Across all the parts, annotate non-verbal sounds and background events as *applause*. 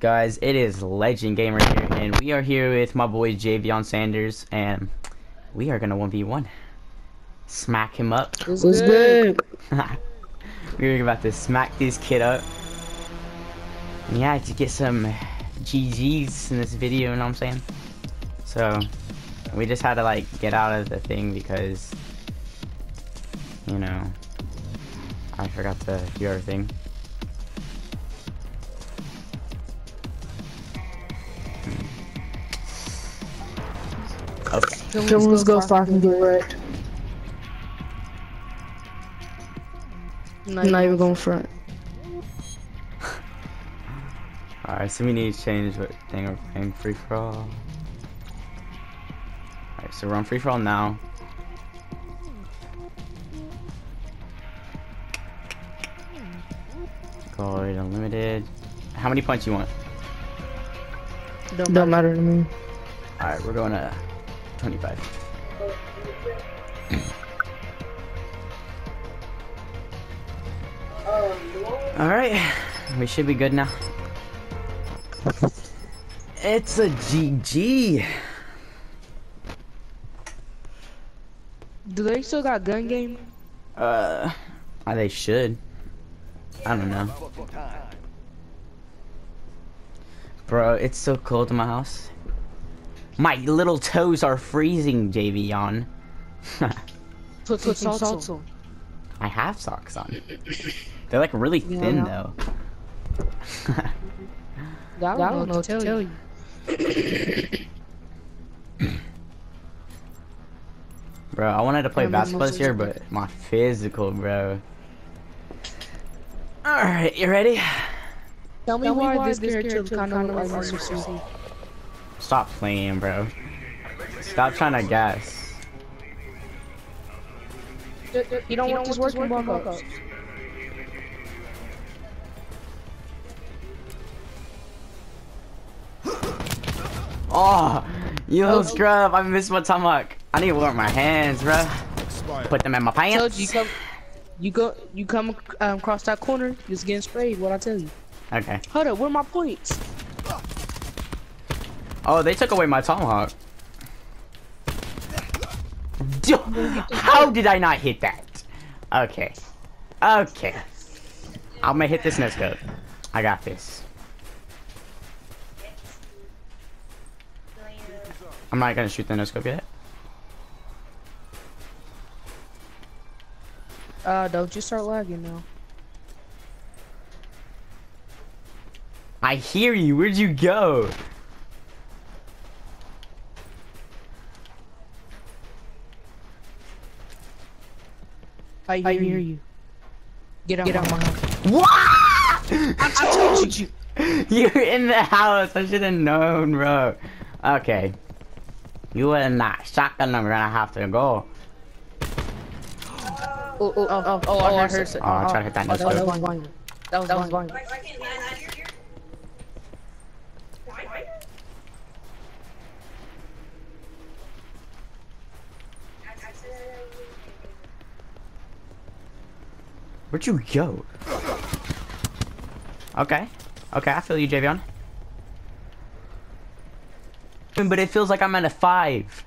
Guys, it is Legend Gamer here, and we are here with my boy Javion Sanders, and we are gonna 1v1. Smack him up. What's good? *laughs* We're about to smack this kid up. Yeah, to get some GG's in this video, you know what I'm saying? So, we just had to like get out of the thing because, you know, I forgot to do everything. Okay. Someone's go fucking get wrecked. I'm not even going front. *laughs* Alright, so we need to change what thing we're playing free for all. Alright, so we're on free for all now. Gold unlimited. How many points you want? Don't, matter to me. Alright, we're going to 25. Alright, we should be good now. It's a GG. Do they still got gun game? Uh, uh, they should. I don't know. Bro, it's so cold in my house. My little toes are freezing, JV Put, *laughs* put some salt on. I have socks on. They're like really Yeah, thin know. though. I don't, know what tell you. *coughs* Bro, I wanted to play I'm basketball this year, but my physical, bro. Alright, you ready? Tell me, Tell me why, why this this character character kind of kinda like Stop playing, bro. Stop trying to guess. You don't want this working *gasps* ball Oh, you little scrub. I missed my tomahawk. I need to warm my hands, bro. Put them in my I told pants. you, you come, you go, you come um, across that corner, just getting sprayed. What I tell you? Okay. Hold up, where my points? Oh, they took away my tomahawk. *laughs* How did I not hit that? Okay. Okay. I'm gonna hit this no scope. I got this. I'm not gonna shoot the no scope yet. Uh, don't you start lagging now. I hear you. Where'd you go? I hear, I you. hear you. Get out, Get my out my house. What? I told you. You're in the house. I should have known, bro. Okay. You and that shotgun, I'm gonna have to go. Oh, oh, oh, oh, I heard. Oh, I tried to hit that no that was scope. blind. That was That Where'd you go? Okay. Okay, I feel you, Javion. But it feels like I'm at a five.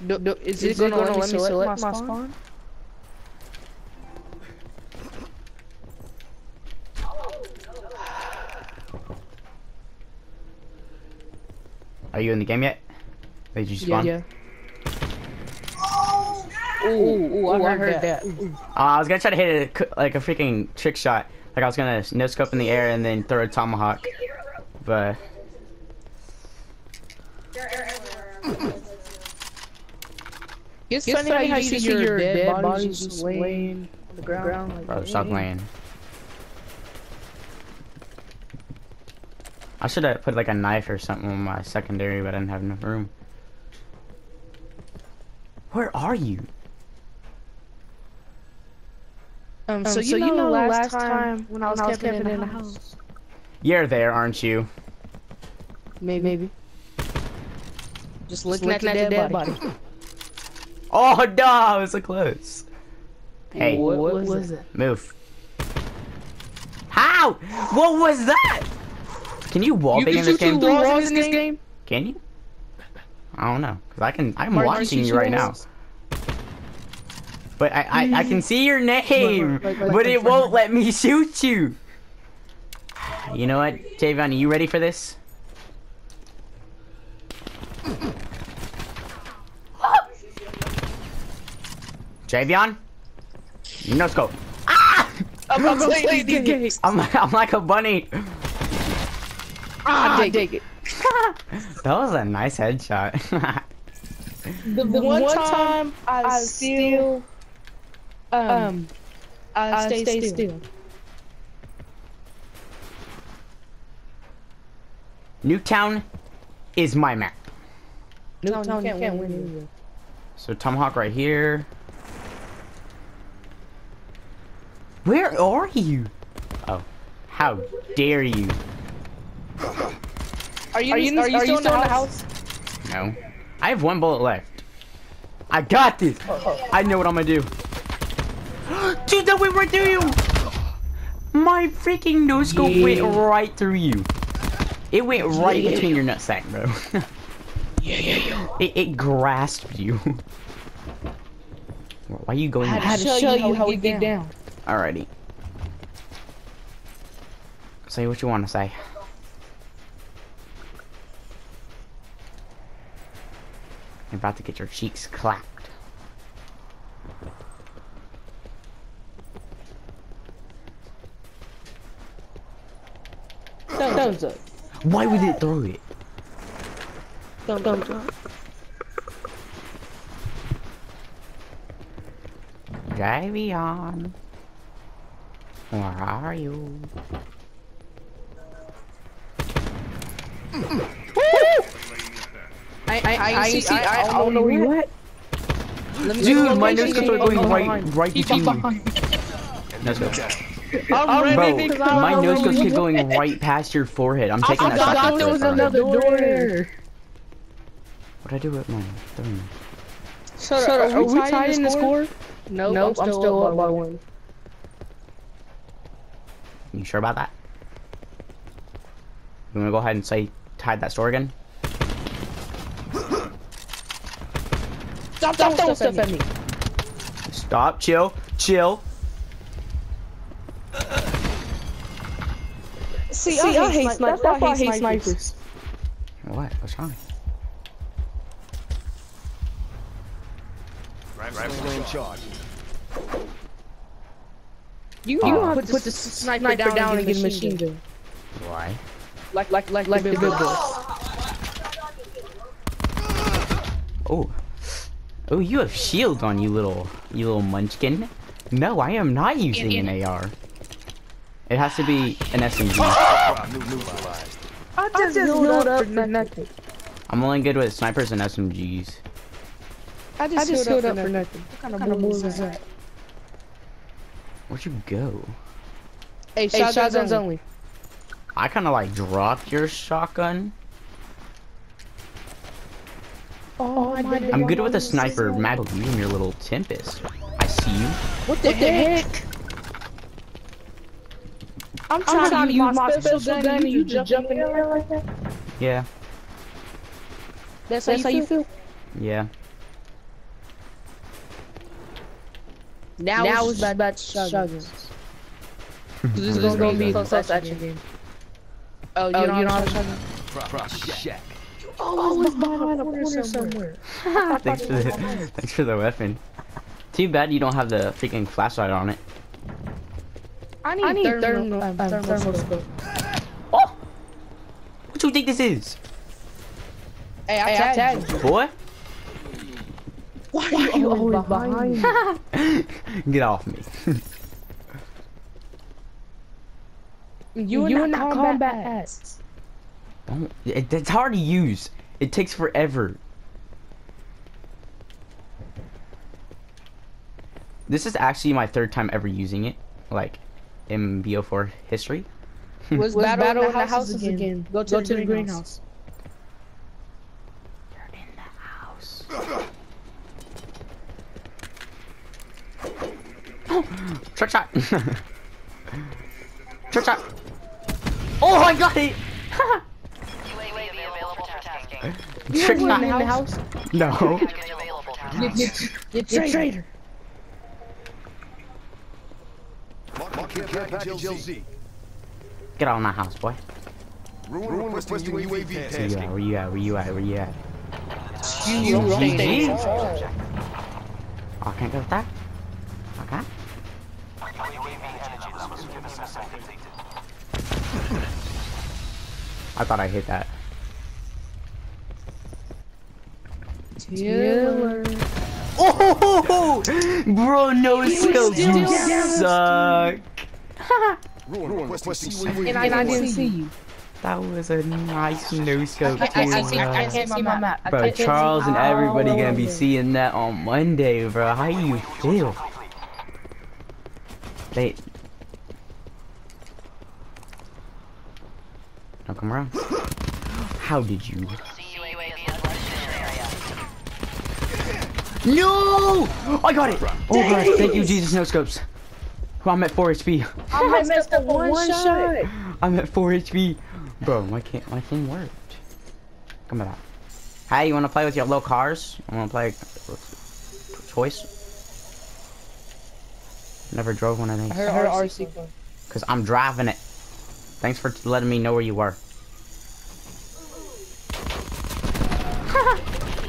No, no, is, it gonna, let me select, my spawn? Are you in the game yet? Did you Yeah, spawn? yeah. Ooh, ooh, I, heard, that. Uh, I was gonna try to hit it like a freaking trick shot. Like I was gonna no scope in the air and then throw a tomahawk. But It's, It's funny, how you see your dead bodies just laying laying on the ground. Like, bro, stop hey. playing. I should have put like a knife or something on my secondary, but I didn't have enough room. Where are you? Um, Um, so, you, know, last time when I was, camping, in the house, You're there, aren't you? maybe, maybe. Just looking, at, the dead, body. *laughs* Oh no, *laughs* I was so close. Hey, what, was, it? move. Ow! What was that? Can you wall can in this shoot through game? walls in this game? Can you? I don't know, cause I can. I'm Mark, watching you right through now, walls? But I, I I can see your name, Right, right, right, but it won't right. let me shoot you. You know what, Javon, Are you ready for this? Javion, no scope. Ah! I'm gonna play these games. I'm I'm like a bunny. Ah, dig it. *laughs* That was a nice headshot. *laughs* The, the one, time I, still, um, I, stay, still. Nuketown is my map. Nuketown, you can't, win. So Tomahawk right here. Where are you? Oh, how dare you? Are you, are you, are you still, in the house? No. I have one bullet left. I got this. I know what I'm gonna do. Dude, that went right through you. My freaking no scope Yeah. went right through you. It went right Yeah. between your nutsack, bro. *laughs* Yeah, yeah, yeah. it, it grasped you. Why are you going? I had to show, you how we get down. Alrighty. Say what you want to say. You're about to get your cheeks clapped. Thumbs up. Why would it throw it? Thumbs up. Javion. Where are you? I, I, I, I, see, I, I don't know where you at. Dude, my location nose goes going Oh, right, behind. right between you. behind. Let's go. I'm Bro, ready 'cause I my nose goes where keep going right past your forehead. I'm taking that shot. thought there was another door there. What'd I do with mine? Throwing. So, are, we tied in the score? No, nope, I'm still up by one. You sure about that? You wanna go ahead and say tied that store again? Stop, stop throwing stuff at me. Stop, chill, chill. See, I, hate snipers. That's why I hate snipers. What? What's wrong? Rifle in charge. You, Oh. you know how to put the sniper, down, and get a machine gun. Why? Like, like, like, like the big boys. Oh. Oh, you have shield on you little, you little munchkin. No, I am not using an AR. It has to be an SMG. New neutralized. I just, healed up for nothing. I'm only good with snipers and SMGs. I just, I just healed up for nothing. What kind of bull is that? Where'd you go? Hey, shotguns only. I kind of like dropped your shotgun. Oh, my I'm good with a sniper. Mad at you and your little Tempest. I see you. What the, heck? I'm trying, to use my special gun and you just jump in the air like that? Yeah, That's, how you feel? yeah. Now, now it's bad, bad shotguns. This is gonna be a close action game. Oh, you don't have a shotgun? Prop check. Oh, it's behind a corner somewhere. *laughs* thanks for the *laughs* thanks for the weapon. Too bad you don't have the freaking flashlight on it. I need, I need thermal, thermal, um, thermal scope. Oh! What do you think this is? Hey, I Hey, tagged you. Boy? Why are you always behind me? *laughs* Get off me. *laughs* You, You and and that that combat, combat ass. Don't. It, it's hard to use. It takes forever. This is actually my third time ever using it, like in BO4 history. *laughs* Was, Was battle, battle in the houses again. again. Go to, the, greenhouse. They're in the house. *laughs* *gasps* Trick shot. *laughs* Trick shot. Oh, I got it. UAV available for tasking. Trick You shot. in the house? No. Package available tasking. You traitor. Marking care package LZ. Get out of my house, boy. Ruin requesting UAV Where you at? tasking. Where you at? Where you at? Where you at? GG. Oh, I can't go with that. Okay. I thought I hit that. Taylor. *laughs* Oh, bro, no skills. You suck. Ruin requesting UAV And I didn't see you. That was a nice no scope I, too. I, I, see, I bro. can't see my map. Bro, Charles and everybody Oh. gonna be seeing that on Monday, bro. How you feel? They. Now come around. How did you? See UAV in the area. No! I got it! Oh god, thank you, Jesus, no scopes. Well, I'm at 4 HP. I *laughs* messed up one, shot. I'm at 4 HP. Bro, my can my thing worked. Come back. Hey, you wanna play with your little cars? I wanna play choice? Never drove one of these. I heard, I heard RC. Cause I'm driving it. Thanks for letting me know where you were. *laughs*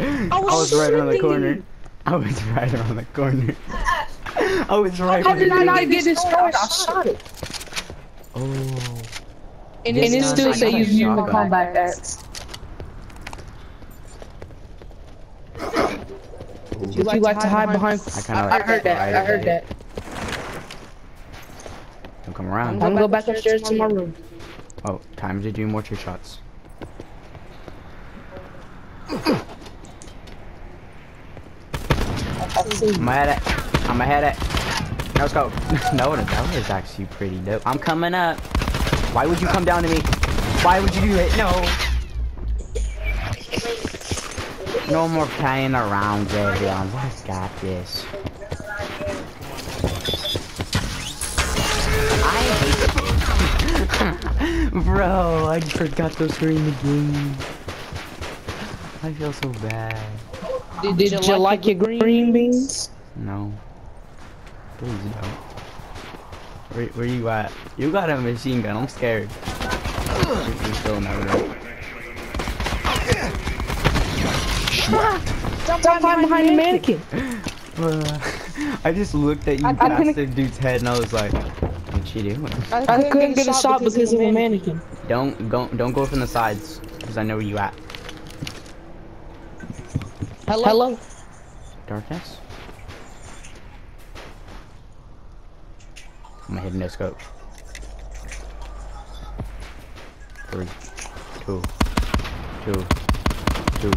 I was right around the corner. I was *laughs* right around the corner. I *laughs* oh, it's right. How did I behind not you. get destroyed? I shot it. Oh. And This it still like say you using the shotgun. combat axe. Would you like to hide behind? I kinda I like heard that. I heard that. Don't come around. I'm gonna go back upstairs to my room. Oh, time to do more two shots. I'm ahead it. I'm ahead it. No scope. *laughs* no, that was actually pretty dope. I'm coming up. Why would you come down to me? Why would you do it? No. No more playing around, Javion. Let's got this. I hate *laughs* Bro, I forgot those were in the game. I feel so bad. Did, did you like your green beans? No. Please don't. Where, where you at? You got a machine gun. I'm scared. You're still never know. Stop hiding behind the mannequin. Bruh. *laughs* I just looked at you I- I past couldn't- the dude's head and I was like, what you doing? I couldn't get a shot because of a mannequin. Don't go don't go from the sides because I know where you at. Hello? Darkness. I'm gonna hit no scope. Three, two, two, two,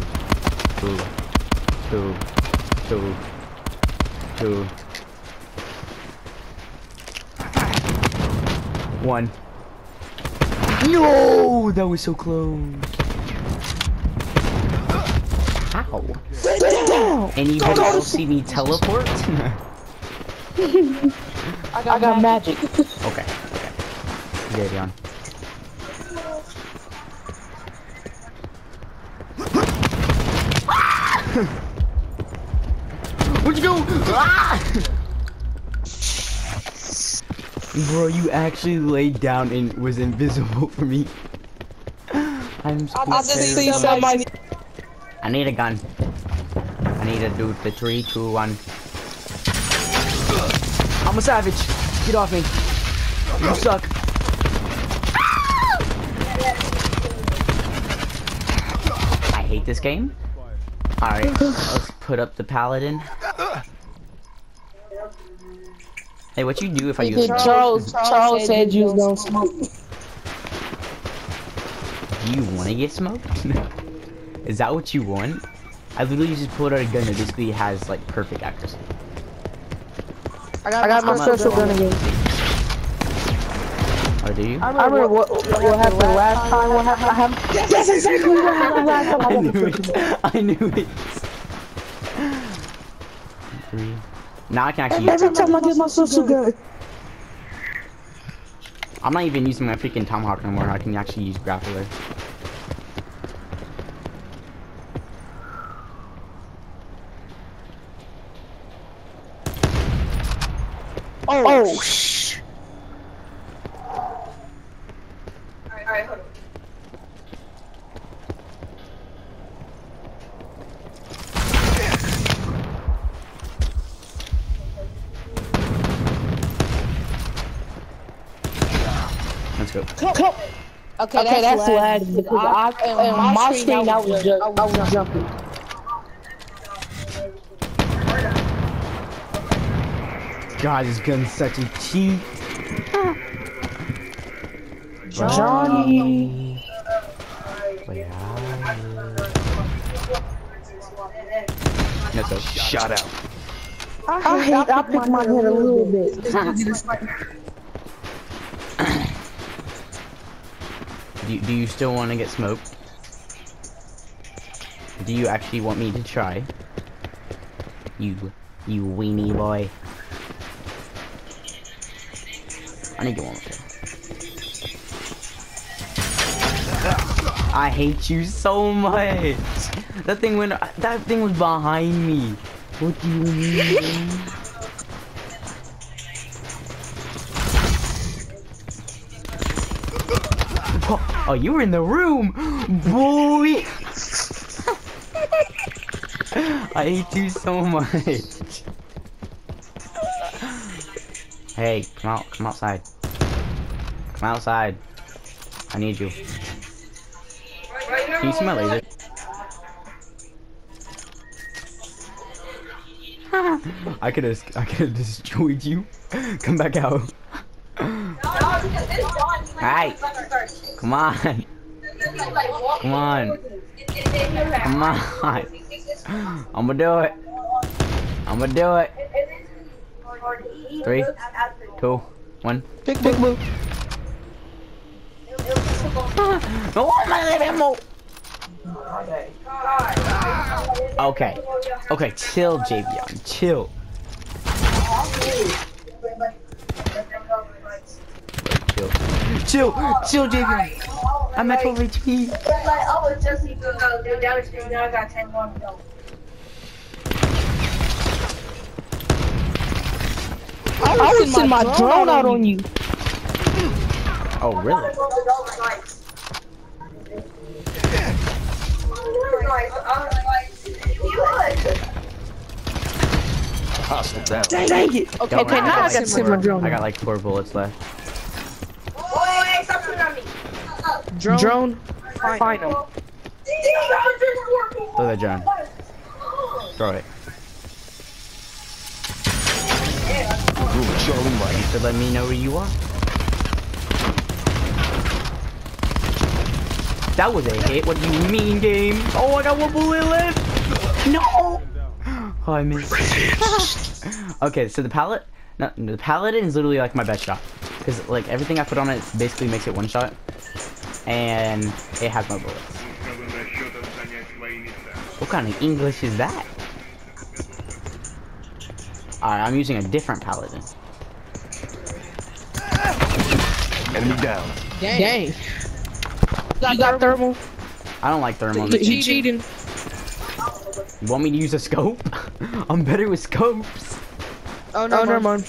two, two, two, two, one. No, that was so close. How? Anybody else see me teleport? *laughs* *laughs* *laughs* I got, I got magic. okay, okay. Good, on. *laughs* Where'd you go? Ah! Bro, you actually laid down and was invisible for me. *laughs* I'm so I just see somebody. I need a gun. I need to do the three, two, one. I'm a savage. Get off me. You suck. I hate this game. Alright, let's put up the paladin. Hey, what you do if I use Charles, Charles said you was gonna smoke. Do you want to get smoked? *laughs* Is that what you want? I literally just pulled out a gun that basically has like perfect accuracy. I got, I got my I'm a- special gun again. Oh, do you? I remember what, what happened last time. What happened? I have, that's exactly what happened last time. I I got knew the it. special *laughs* gun. I knew it. Three. Now I can actually use Every time I get my special gun, I'm I'm not even using my freaking tomahawk anymore. I can actually use grappler. Oh, oh shh. Alright, alright, hold on. Let's go. Come. come. Okay, Okay, that's, that's lag lag because I, on my screen I was just I was jumping. God, this gun's such a cheat. Johnny. Wait. Let's go. Shot out. I hate I picked my head a little bit. *clears throat* Do, do you still want to get smoked? Do you actually want me to try? You, you weenie boy. I need to. I hate you so much. That thing went. That thing was behind me. What do you mean? *laughs* Oh, you were in the room, boy. *laughs* I hate you so much. Hey, come out, come outside. Come outside. I need you. Can you see my laser? *laughs* I could have, I could have destroyed you. *laughs* Come back out. Alright. Come on. Come on. Come on. *laughs* I'm gonna do it. I'm gonna do it. Three, two, one. Big big move. *laughs* No, my little ammo. Okay. Okay, chill, Javion. Chill. Chill. Chill. Chill, Javion. I'm at 12 HP. I was just even go the street, now I got 10 more to go. I was send my drone out on you. Oh, really? Hostile down. Dang, dang it. Okay, Don't okay, worry, now I I got to send my drone. I got like four bullets left. Stop shooting at me. drone. Drone. Find him. Throw that drone. Throw it. Room Charlie Mike. To let me know where you are. That was a hit. What do you mean, game? Oh, I got one bullet left. No. *gasps* Oh, I missed. *laughs* okay, so the pallet, no, the paladin is literally like my best shot, because like everything I put on it basically makes it one shot, and it has my bullets. What kind of English is that? Alright, I'm using a different paladin. Enemy down. Dang. You got thermal. I don't like thermal. He cheating. You want me to use a scope? *laughs* I'm better with scopes. Oh, no, oh, never mind.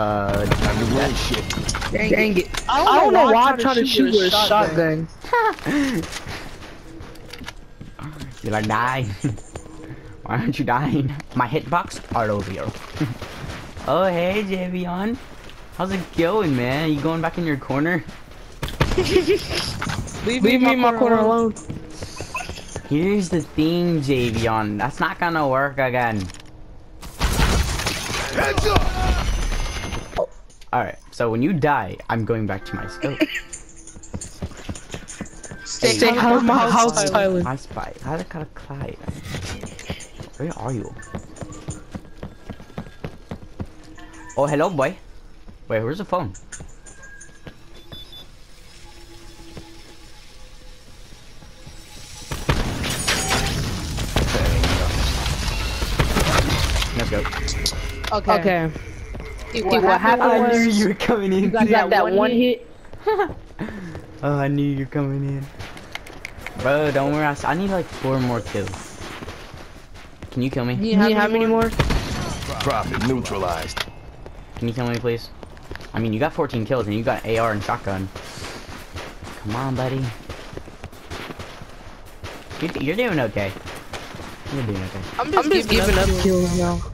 Uh, Time to roll shit. Dang, it. I don't, know why I'm trying to shoot with a shotgun. *laughs* you're like dying. *laughs* Why aren't you dying? My hitbox are over here. *laughs* oh, hey, Javion. How's it going, man? You going back in your corner? Leave, me in my corner alone. Here's the thing, Javion. That's not gonna work again. Heads up! Alright, so when you die, I'm going back to my scope. Stay out of my house, Tyler. I spy. How did I got a Clyde? Where are you? Oh, hello, boy. Wait, where's the phone? Let's go. Okay. Okay. See, what, I happened knew was you were coming in. you got that, that one hit. *laughs* Oh, I knew you were coming in. Bro, don't worry. I need like four more kills. Can you kill me? You need how many more? Prophet neutralized. Can you kill me, please? I mean, you got 14 kills and you got AR and shotgun. Come on, buddy. You're, you're doing okay. You're doing okay. I'm just, giving, up kills now.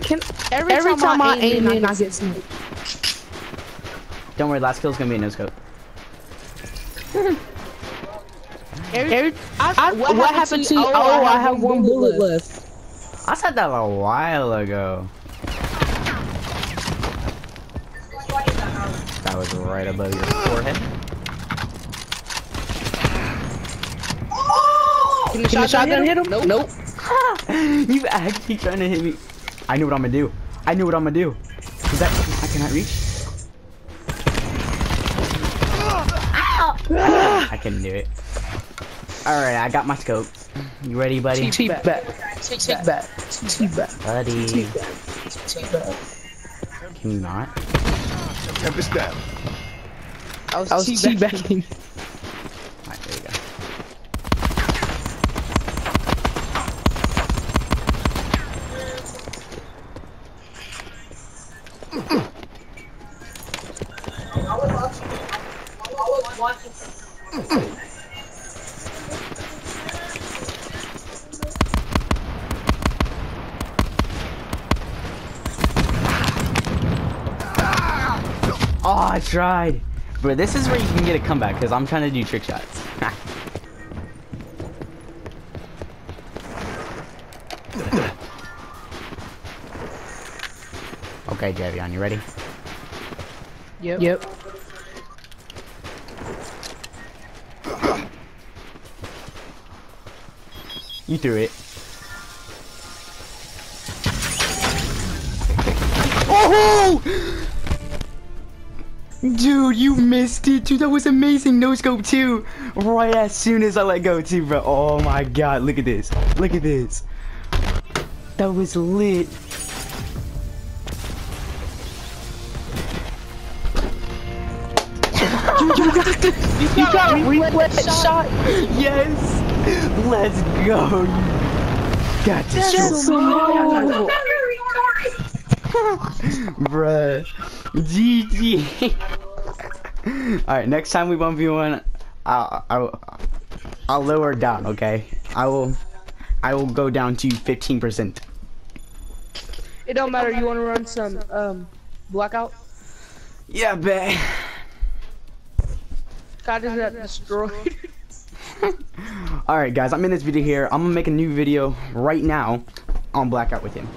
Can, every, Every time I aim in, I I get sniped. Don't worry, last kill's gonna be a no scope. *laughs* Every, I, what, happened to you? Oh, oh I have one bullet left. I said that a while ago. That was right above your forehead. Can the shotgun, hit him? Nope. Nope. *laughs* you actually trying to hit me. I knew what I'm gonna do. I knew what I'm gonna do. Is that I cannot reach? I couldn't do it. Alright, I got my scope. You ready, buddy? Cheap back. Cheap back. Cheap back. Buddy. Cheap back. Can you not? Tempest down. I was, was teabagging. Tried. But this is where you can get a comeback because I'm trying to do trick shots. *laughs* okay, Javion, you ready? Yep. Yep. You threw it. Oh! Dude, you missed it, dude. That was amazing. No scope too. Right as soon as I let go too, bro. Oh my god, look at this. Look at this. That was lit. You got the, you got a reflex shot. Yes. Let's go. You got to That's so. *laughs* Bruh. GG. *laughs* *laughs* Alright, next time we 1v1, I'll, I'll, I'll lower down, okay? I will, I will go down to 15%. It don't matter. You want to run some um blackout? Yeah, bet. God is that destroyed. *laughs* Alright, guys, I'm in this video here. I'm gonna make a new video right now on Blackout with him.